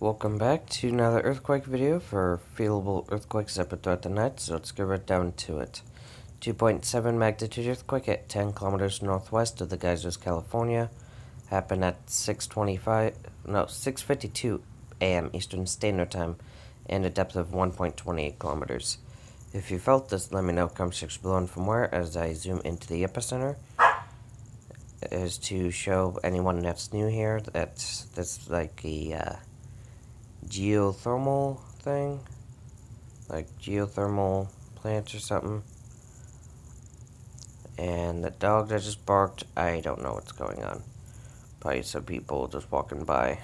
Welcome back to another earthquake video for feelable earthquakes up throughout the night, so let's get right down to it. 2.7 magnitude earthquake at 10 kilometers northwest of the Geysers, California. Happened at 6.25, no, 6.52 a.m. Eastern Standard Time and a depth of 1.28 kilometers. If you felt this, let me know comment section below and from where as I zoom into the epicenter. Is to show anyone that's new here that that's like a uh, geothermal thing, like geothermal plants or something. And the dog that just barked, I don't know what's going on. Probably some people just walking by.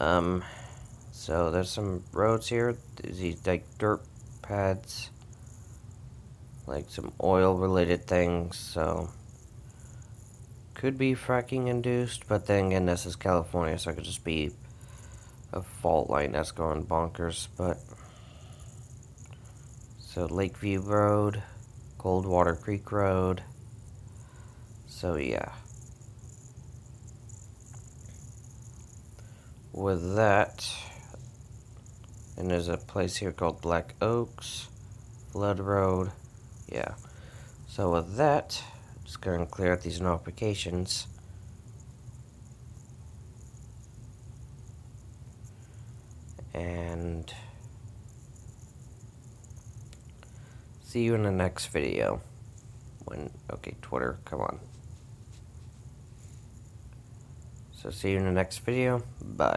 Um, so there's some roads here. There's these like dirt pads, like some oil related things. So could be fracking induced, but then again, this is California, so it could just be a fault line that's going bonkers, but so Lakeview Road, Coldwater Creek Road. So yeah. With that, and there's a place here called Black Oaks, Flood Road. Yeah. So with that, just going to clear out these notifications. And see you in the next video. When okay Twitter come on. So see you in the next video. Bye